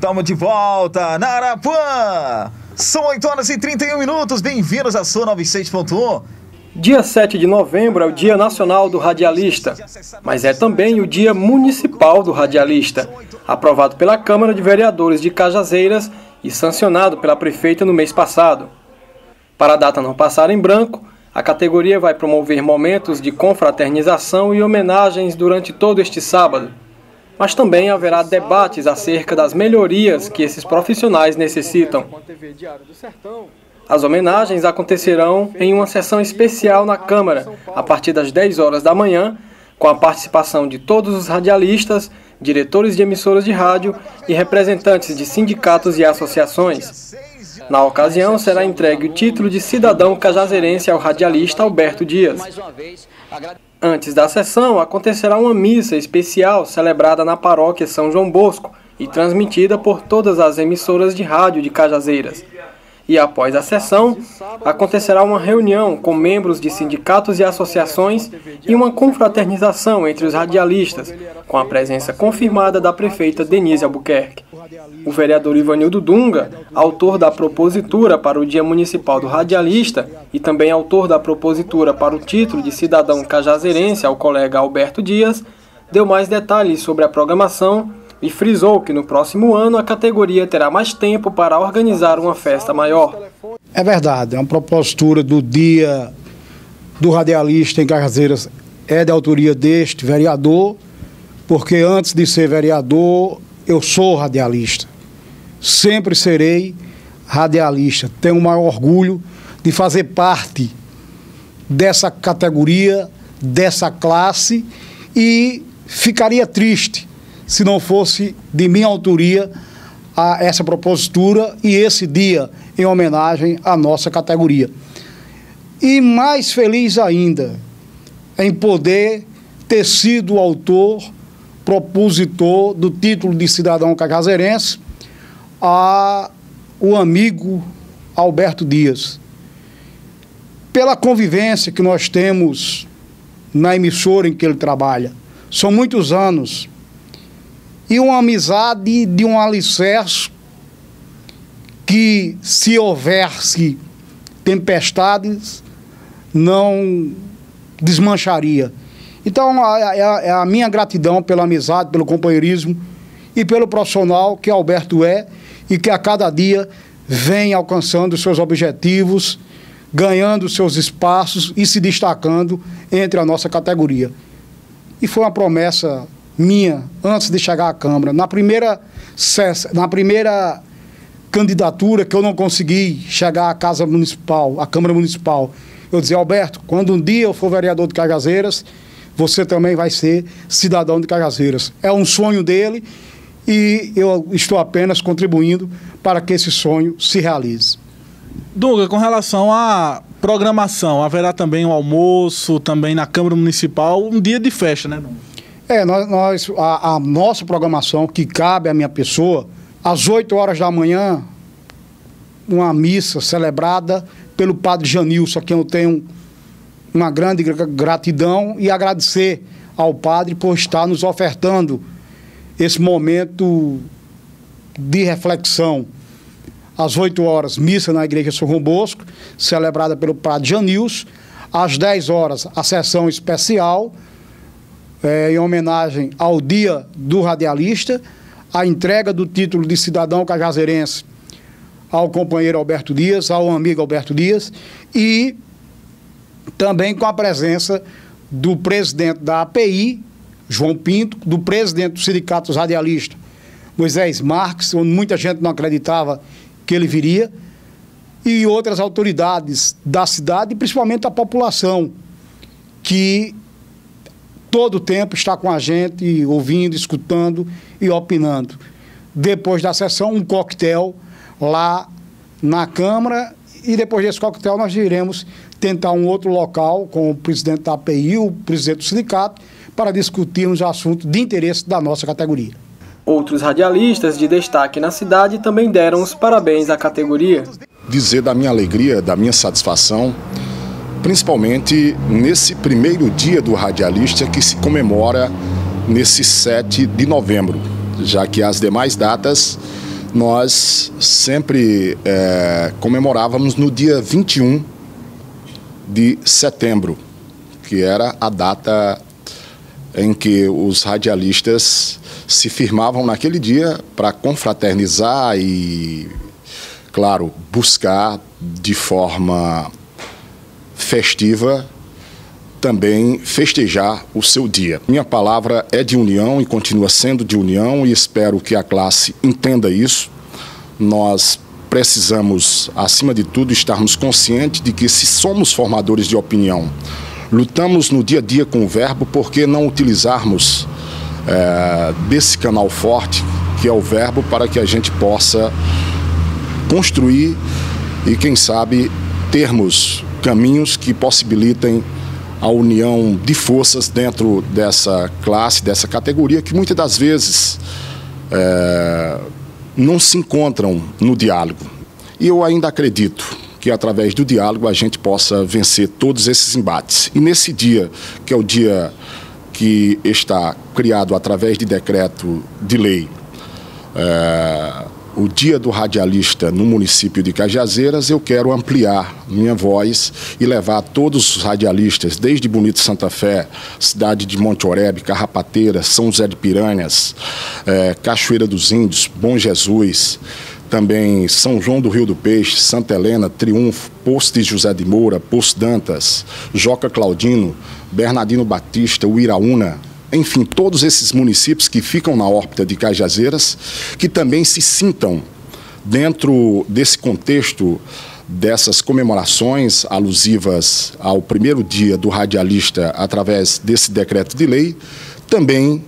Estamos de volta na Arapuã. São 8 horas e 31 minutos. Bem-vindos à sua 96.1. Dia 7 de novembro é o Dia Nacional do Radialista, mas é também o Dia Municipal do Radialista, aprovado pela Câmara de Vereadores de Cajazeiras e sancionado pela prefeita no mês passado. Para a data não passar em branco, a categoria vai promover momentos de confraternização e homenagens durante todo este sábado, mas também haverá debates acerca das melhorias que esses profissionais necessitam. As homenagens acontecerão em uma sessão especial na Câmara, a partir das 10 horas da manhã, com a participação de todos os radialistas, diretores de emissoras de rádio e representantes de sindicatos e associações. Na ocasião, será entregue o título de cidadão cajazeirense ao radialista Alberto Dias. Antes da sessão, acontecerá uma missa especial celebrada na paróquia São João Bosco e transmitida por todas as emissoras de rádio de Cajazeiras e após a sessão, acontecerá uma reunião com membros de sindicatos e associações e uma confraternização entre os radialistas, com a presença confirmada da prefeita Denise Albuquerque. O vereador Ivanildo Dunga, autor da propositura para o Dia Municipal do Radialista e também autor da propositura para o título de cidadão cajazeirense ao colega Alberto Dias, deu mais detalhes sobre a programação e frisou que no próximo ano a categoria terá mais tempo para organizar uma festa maior. É verdade, é uma propositura do dia do radialista em Cajazeiras é de autoria deste vereador, porque antes de ser vereador, eu sou radialista. Sempre serei radialista. Tenho o maior orgulho de fazer parte dessa categoria, dessa classe e ficaria triste se não fosse de minha autoria a essa propositura e esse dia em homenagem à nossa categoria. E mais feliz ainda em poder ter sido o autor, propositor do título de cidadão cajazeirense a o amigo Alberto Dias. Pela convivência que nós temos na emissora em que ele trabalha. São muitos anos e uma amizade de um alicerce que, se houvesse tempestades, não desmancharia. Então, é a, a, minha gratidão pela amizade, pelo companheirismo e pelo profissional que Alberto é e que a cada dia vem alcançando seus objetivos, ganhando seus espaços e se destacando entre a nossa categoria. E foi uma promessa minha antes de chegar à Câmara. Na primeira, na primeira candidatura que eu não consegui chegar à Casa Municipal, à Câmara Municipal, eu dizia, Alberto, quando um dia eu for vereador de Cajazeiras, você também vai ser cidadão de Cajazeiras. É um sonho dele e eu estou apenas contribuindo para que esse sonho se realize. Dunga, com relação à programação, haverá também um almoço, também na Câmara Municipal, um dia de festa, né, Dunga? É, nós, nós a, a, nossa programação, que cabe à minha pessoa, às 8 horas da manhã, uma missa celebrada pelo padre Janilson, a quem eu tenho uma grande gratidão e agradecer ao padre por estar nos ofertando esse momento de reflexão. Às 8 horas, missa na Igreja São João Bosco, celebrada pelo padre Janilson. Às 10 horas, a sessão especial é, em homenagem ao Dia do Radialista, a entrega do título de cidadão cajazeirense ao companheiro Alberto Dias, ao amigo Alberto Dias, e também com a presença do presidente da API, João Pinto, do presidente do Sindicato dos Radialistas, Moisés Marques, onde muita gente não acreditava que ele viria, e outras autoridades da cidade, principalmente a população, que todo o tempo está com a gente, ouvindo, escutando e opinando. Depois da sessão, um coquetel lá na Câmara e depois desse coquetel nós iremos tentar um outro local com o presidente da API, o presidente do sindicato, para discutirmos assuntos de interesse da nossa categoria. Outros radialistas de destaque na cidade também deram os parabéns à categoria. Dizer da minha alegria, da minha satisfação principalmente nesse primeiro dia do radialista que se comemora nesse 7 de novembro, já que as demais datas nós sempre é, comemorávamos no dia 21 de setembro, que era a data em que os radialistas se firmavam naquele dia para confraternizar e, claro, buscar de forma festiva também festejar o seu dia. Minha palavra é de união e continua sendo de união e espero que a classe entenda isso. Nós precisamos, acima de tudo, estarmos conscientes de que se somos formadores de opinião, lutamos no dia a dia com o verbo, por que não utilizarmos é, desse canal forte, que é o verbo, para que a gente possa construir e, quem sabe, termos caminhos que possibilitem a união de forças dentro dessa classe, dessa categoria, que muitas das vezes é, não se encontram no diálogo. E eu ainda acredito que através do diálogo a gente possa vencer todos esses embates. E nesse dia, que é o dia que está criado através de decreto de lei, é, o Dia do Radialista no município de Cajazeiras, eu quero ampliar minha voz e levar todos os radialistas, desde Bonito Santa Fé, cidade de Monte Oreb, Carrapateira, São José de Piranhas, é, Cachoeira dos Índios, Bom Jesus, também São João do Rio do Peixe, Santa Helena, Triunfo, Poço de José de Moura, Poço Dantas, Joca Claudino, Bernardino Batista, Uiraúna, enfim, todos esses municípios que ficam na órbita de Cajazeiras, que também se sintam dentro desse contexto dessas comemorações alusivas ao primeiro dia do radialista através desse decreto de lei, também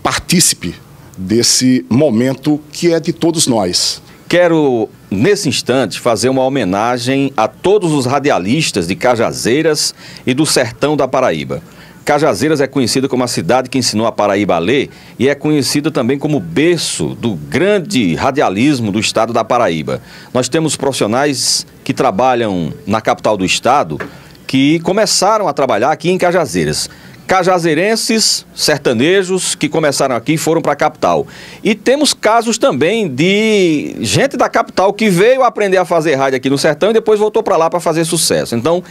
participe desse momento que é de todos nós. Quero, nesse instante, fazer uma homenagem a todos os radialistas de Cajazeiras e do sertão da Paraíba. Cajazeiras é conhecida como a cidade que ensinou a Paraíba a ler e é conhecida também como berço do grande radialismo do estado da Paraíba. Nós temos profissionais que trabalham na capital do estado que começaram a trabalhar aqui em Cajazeiras. Cajazeirenses, sertanejos que começaram aqui e foram para a capital. E temos casos também de gente da capital que veio aprender a fazer rádio aqui no sertão e depois voltou para lá para fazer sucesso. Então,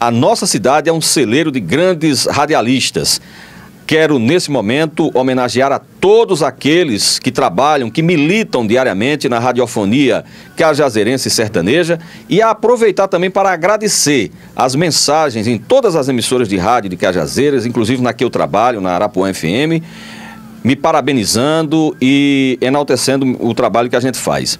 a nossa cidade é um celeiro de grandes radialistas. Quero, nesse momento, homenagear a todos aqueles que trabalham, que militam diariamente na radiofonia cajazeirense e sertaneja e aproveitar também para agradecer as mensagens em todas as emissoras de rádio de Cajazeiras, inclusive na que eu trabalho, na Arapuã FM, me parabenizando e enaltecendo o trabalho que a gente faz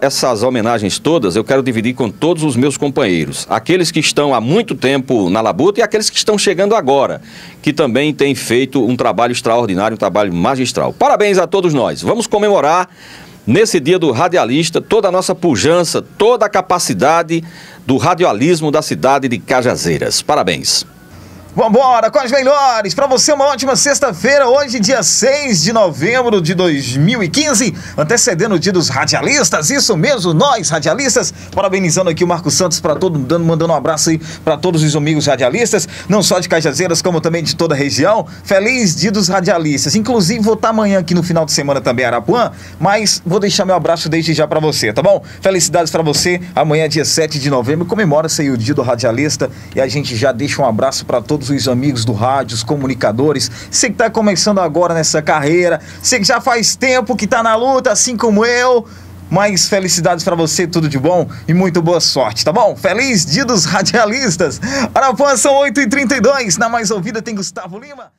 essas homenagens todas eu quero dividir com todos os meus companheiros, aqueles que estão há muito tempo na labuta e aqueles que estão chegando agora, que também têm feito um trabalho extraordinário, um trabalho magistral. Parabéns a todos nós. Vamos comemorar nesse dia do radialista toda a nossa pujança, toda a capacidade do radialismo da cidade de Cajazeiras. Parabéns. Vambora com as melhores. Para você, uma ótima sexta-feira. Hoje, dia 6 de novembro de 2015, antecedendo o dia dos radialistas. Isso mesmo, nós, radialistas. Parabenizando aqui o Marco Santos para todo mundo, mandando um abraço aí para todos os amigos radialistas, não só de Cajazeiras, como também de toda a região. Feliz dia dos radialistas. Inclusive, vou estar amanhã aqui no final de semana também, Arapuã, mas vou deixar meu abraço desde já para você, tá bom? Felicidades para você. Amanhã, dia 7 de novembro, comemora-se aí o dia do radialista e a gente já deixa um abraço para todos todos os amigos do rádio, os comunicadores, você que está começando agora nessa carreira, você que já faz tempo que está na luta, assim como eu. Mais felicidades para você, tudo de bom e muito boa sorte, tá bom? Feliz dia dos radialistas! Arapuã são 8h32, na mais ouvida tem Gustavo Lima.